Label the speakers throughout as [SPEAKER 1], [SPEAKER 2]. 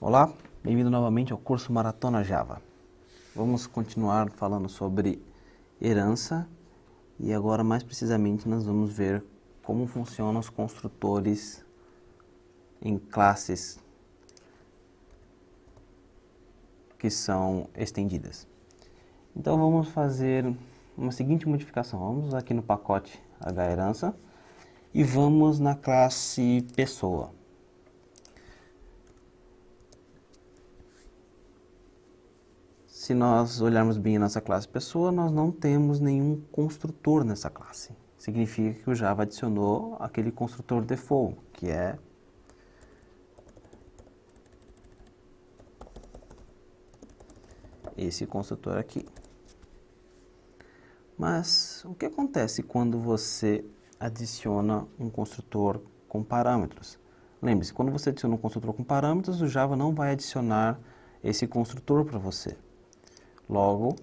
[SPEAKER 1] Olá, bem-vindo novamente ao curso Maratona Java. Vamos continuar falando sobre herança e agora mais precisamente nós vamos ver como funcionam os construtores em classes que são estendidas. Então vamos fazer uma seguinte modificação. Vamos aqui no pacote H herança e vamos na classe pessoa. Se nós olharmos bem a nossa classe pessoa, nós não temos nenhum construtor nessa classe. Significa que o Java adicionou aquele construtor default, que é esse construtor aqui. Mas o que acontece quando você adiciona um construtor com parâmetros? Lembre-se, quando você adiciona um construtor com parâmetros, o Java não vai adicionar esse construtor para você. Logo,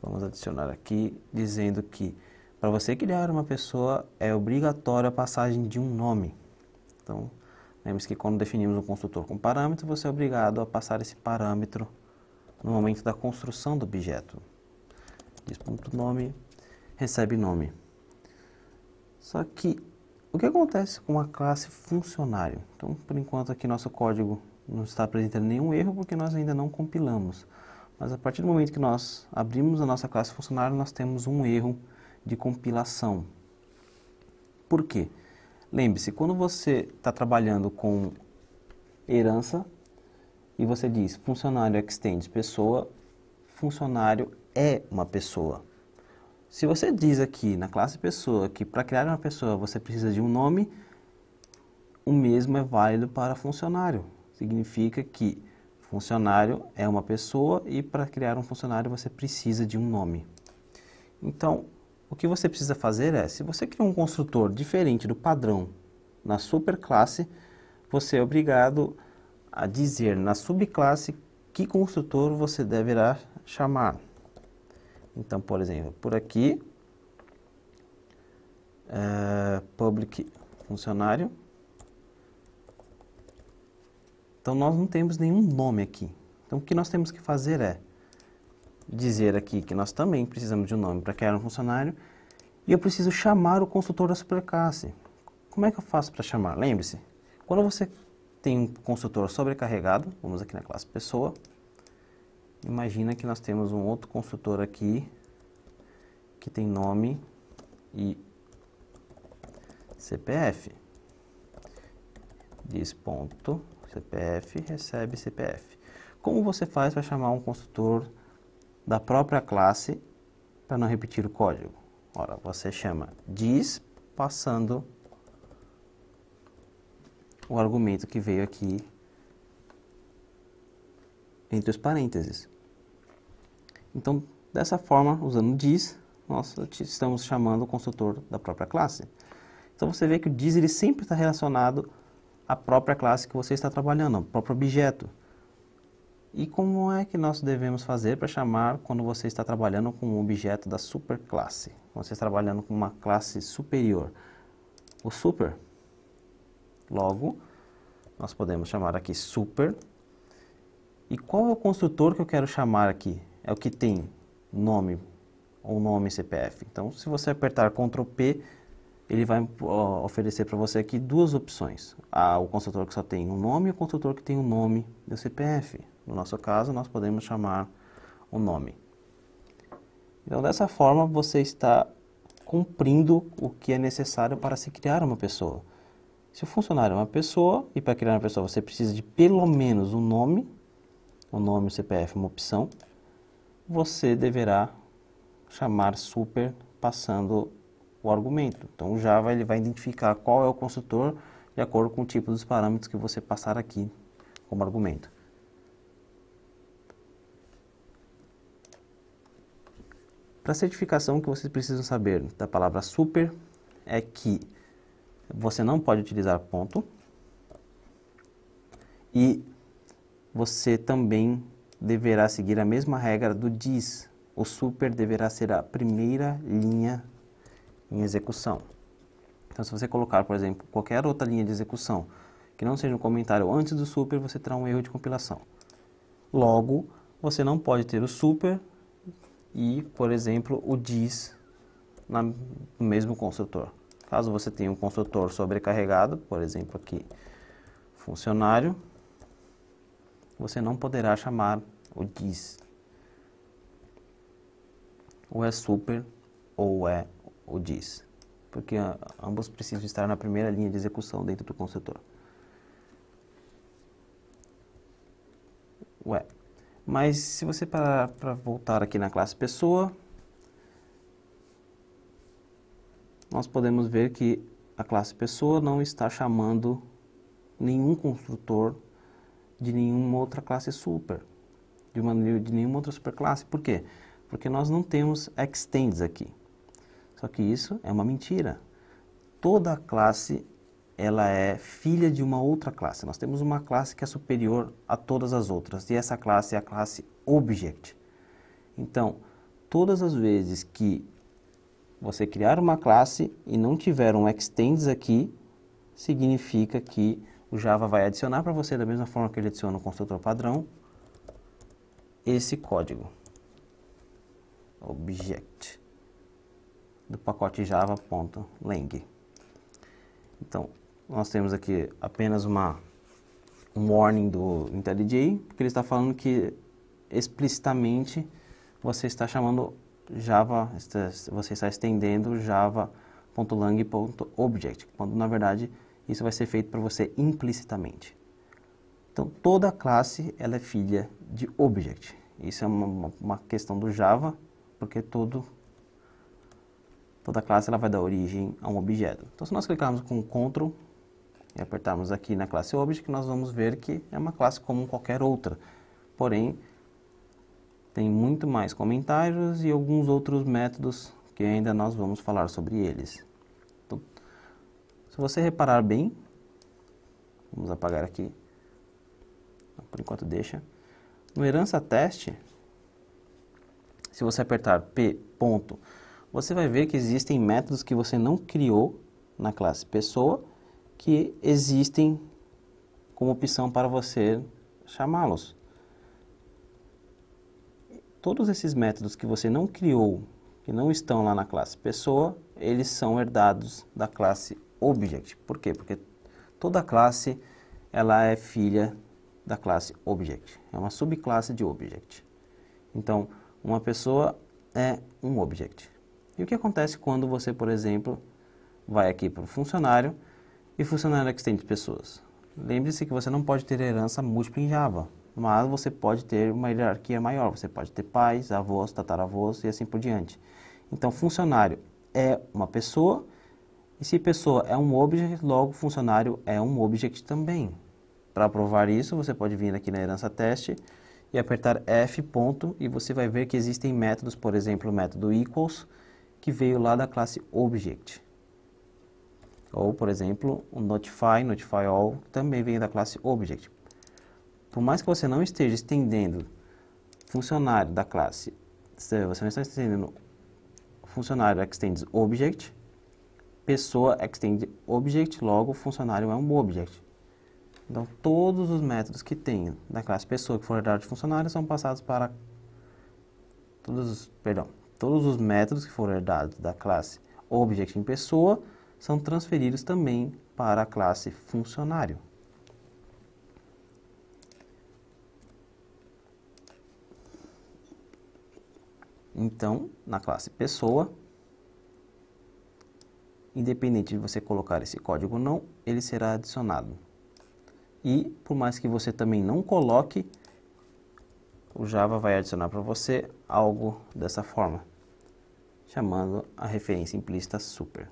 [SPEAKER 1] vamos adicionar aqui dizendo que para você criar uma pessoa é obrigatória a passagem de um nome. Então, lembre-se que quando definimos um construtor com parâmetro, você é obrigado a passar esse parâmetro no momento da construção do objeto. Diz recebe nome. Só que o que acontece com a classe funcionário? Então, por enquanto aqui nosso código não está apresentando nenhum erro porque nós ainda não compilamos. Mas a partir do momento que nós abrimos a nossa classe funcionário, nós temos um erro de compilação. Por quê? Lembre-se, quando você está trabalhando com herança e você diz funcionário extends pessoa, funcionário é uma pessoa. Se você diz aqui na classe pessoa que para criar uma pessoa você precisa de um nome, o mesmo é válido para funcionário significa que funcionário é uma pessoa e para criar um funcionário você precisa de um nome. Então, o que você precisa fazer é, se você criar um construtor diferente do padrão na superclasse, você é obrigado a dizer na subclasse que construtor você deverá chamar. Então, por exemplo, por aqui, é, public funcionário, então nós não temos nenhum nome aqui. Então o que nós temos que fazer é dizer aqui que nós também precisamos de um nome para criar um funcionário e eu preciso chamar o construtor da superclasse. Como é que eu faço para chamar? Lembre-se, quando você tem um construtor sobrecarregado, vamos aqui na classe pessoa, imagina que nós temos um outro construtor aqui que tem nome e CPF. Diz ponto CPF recebe CPF. Como você faz para chamar um construtor da própria classe para não repetir o código? Ora, você chama diz passando o argumento que veio aqui entre os parênteses. Então, dessa forma, usando diz, nós estamos chamando o construtor da própria classe. Então você vê que o diz ele sempre está relacionado a própria classe que você está trabalhando, o próprio objeto. E como é que nós devemos fazer para chamar quando você está trabalhando com um objeto da superclasse? Você está trabalhando com uma classe superior. O super, logo, nós podemos chamar aqui super. E qual é o construtor que eu quero chamar aqui? É o que tem nome ou nome CPF. Então, se você apertar Ctrl P, ele vai oferecer para você aqui duas opções. Ah, o construtor que só tem um nome e o construtor que tem o um nome do CPF. No nosso caso, nós podemos chamar o nome. Então, dessa forma, você está cumprindo o que é necessário para se criar uma pessoa. Se o funcionário é uma pessoa, e para criar uma pessoa você precisa de pelo menos um nome, o nome, o CPF, uma opção, você deverá chamar super passando o argumento. Então o Java ele vai identificar qual é o construtor de acordo com o tipo dos parâmetros que você passar aqui como argumento. Para certificação, o que vocês precisam saber da palavra super é que você não pode utilizar ponto e você também deverá seguir a mesma regra do diz. O super deverá ser a primeira linha em execução. Então, se você colocar, por exemplo, qualquer outra linha de execução que não seja um comentário antes do super, você terá um erro de compilação. Logo, você não pode ter o super e, por exemplo, o diz no mesmo construtor. Caso você tenha um construtor sobrecarregado, por exemplo aqui, funcionário, você não poderá chamar o diz. Ou é super ou é o diz. Porque ambos precisam estar na primeira linha de execução dentro do construtor. Ué, mas se você parar para voltar aqui na classe pessoa, nós podemos ver que a classe pessoa não está chamando nenhum construtor de nenhuma outra classe super, de, uma, de nenhuma outra superclasse. Por quê? Porque nós não temos extends aqui. Só que isso é uma mentira. Toda classe ela é filha de uma outra classe. Nós temos uma classe que é superior a todas as outras, e essa classe é a classe Object. Então, todas as vezes que você criar uma classe e não tiver um extends aqui, significa que o Java vai adicionar para você, da mesma forma que ele adiciona o construtor padrão, esse código. Object do pacote java.lang. Então, nós temos aqui apenas uma, um warning do IntelliJ, porque ele está falando que explicitamente você está chamando Java, você está estendendo java.lang.object, quando na verdade isso vai ser feito para você implicitamente. Então toda classe ela é filha de object. Isso é uma, uma questão do Java, porque todo, toda classe ela vai dar origem a um objeto. Então se nós clicarmos com Ctrl e apertarmos aqui na classe Object, nós vamos ver que é uma classe como qualquer outra. Porém, tem muito mais comentários e alguns outros métodos que ainda nós vamos falar sobre eles. Então, se você reparar bem, vamos apagar aqui, por enquanto deixa. No herança teste, se você apertar P ponto, você vai ver que existem métodos que você não criou na classe pessoa que existem como opção para você chamá-los. Todos esses métodos que você não criou, que não estão lá na classe pessoa, eles são herdados da classe object. Por quê? Porque toda classe ela é filha da classe object. É uma subclasse de object. Então, uma pessoa é um object. E o que acontece quando você, por exemplo, vai aqui para o funcionário e funcionário extende pessoas. Lembre-se que você não pode ter herança múltipla em Java, mas você pode ter uma hierarquia maior. Você pode ter pais, avós, tataravós e assim por diante. Então, funcionário é uma pessoa, e se pessoa é um object, logo funcionário é um object também. Para provar isso, você pode vir aqui na herança teste e apertar F ponto, e você vai ver que existem métodos, por exemplo, o método equals, que veio lá da classe object. Ou, por exemplo, o notify, notify all, também vem da classe object. Por mais que você não esteja estendendo funcionário da classe, você não está estendendo funcionário extends object, pessoa extend object, logo funcionário é um object. Então, todos os métodos que tem da classe pessoa que for herdado de funcionário são passados para todos, perdão, todos os métodos que foram herdados da classe object em pessoa são transferidos também para a classe funcionário. Então, na classe pessoa, independente de você colocar esse código ou não, ele será adicionado. E, por mais que você também não coloque, o Java vai adicionar para você algo dessa forma, chamando a referência implícita super.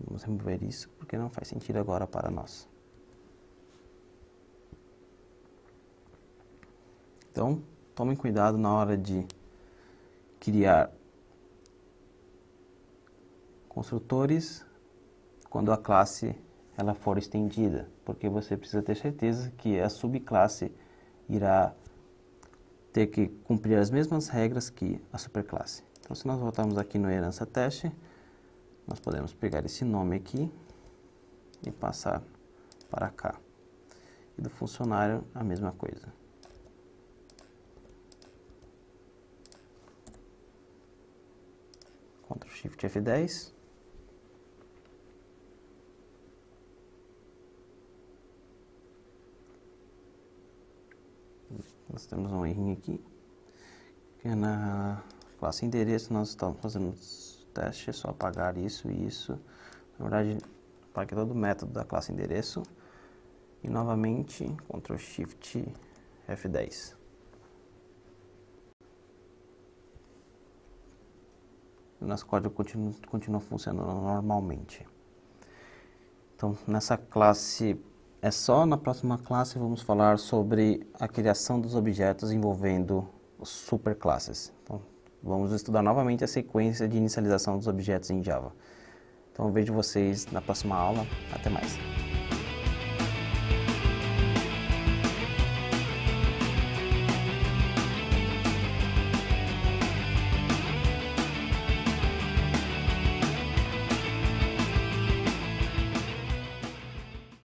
[SPEAKER 1] Vamos remover isso porque não faz sentido agora para nós. Então, tomem cuidado na hora de criar construtores quando a classe ela for estendida, porque você precisa ter certeza que a subclasse irá ter que cumprir as mesmas regras que a superclasse. Então, se nós voltarmos aqui no herança teste, nós podemos pegar esse nome aqui e passar para cá. E do funcionário, a mesma coisa. Ctrl Shift F10. Nós temos um errinho aqui. Que é na classe endereço nós estamos fazendo teste, é só apagar isso e isso. Na verdade, apague todo o método da classe endereço. E novamente, Ctrl Shift F10. O nosso código continua, continua funcionando normalmente. Então, nessa classe é só na próxima classe vamos falar sobre a criação dos objetos envolvendo superclasses. Então, vamos estudar novamente a sequência de inicialização dos objetos em Java. Então, vejo vocês na próxima aula. Até mais.